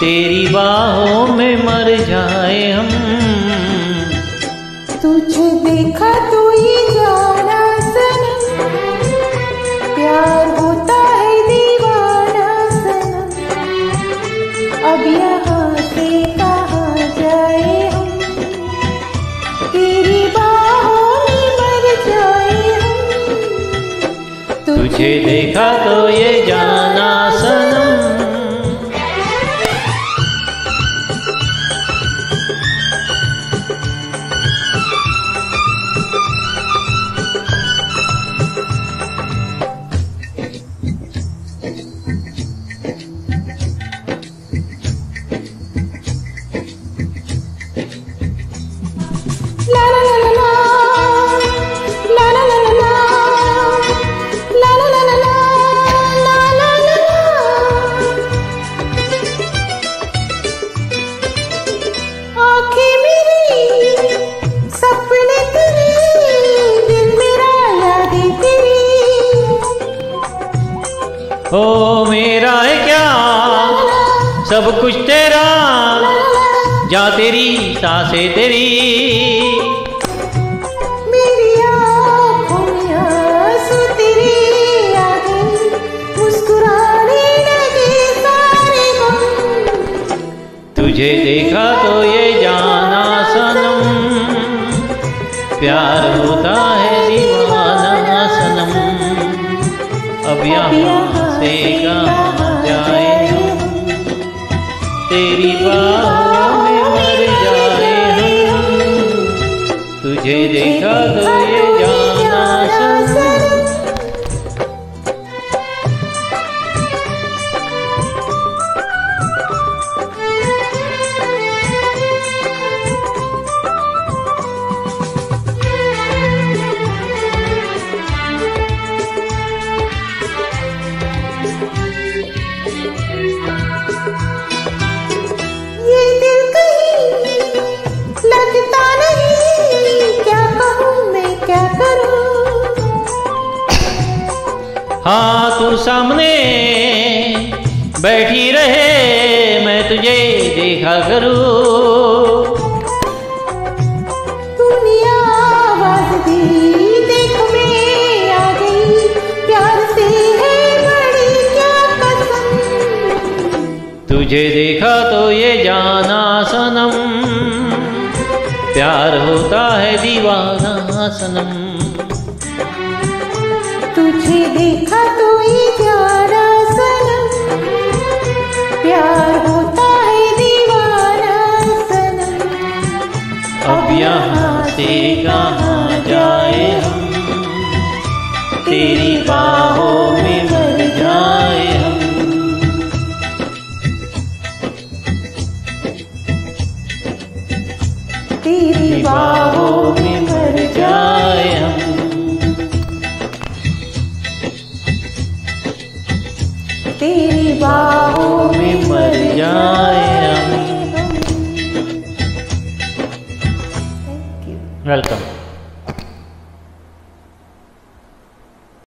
तेरी बाहों में मर जाए हम। तुझे देखा तो ये जाना सनम प्यार होता है दीवाना सनम अब यहाँ से कहाँ जाए हम? तेरी बाहों में मर जाए हम। तुझे देखा तो ये जाना ओ मेरा है क्या? सब कुछ तेरा। जा तेरी सासे तेरी। तुझे तुझे हाँ तू सामने बैठी रहे मैं तुझे देखा करूँ। तूने आवाज़ दी देख मैं आ गई प्यार से है बड़ी क्या कसम। तुझे देखा तो ये जाना सनम प्यार होता है दीवाना सनम। देखा तो ये प्यारा सनम। प्यार होता है दीवाना सनम। अब यहाँ से कहाँ जाए हम? तेरी बाहों में